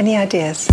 Any ideas?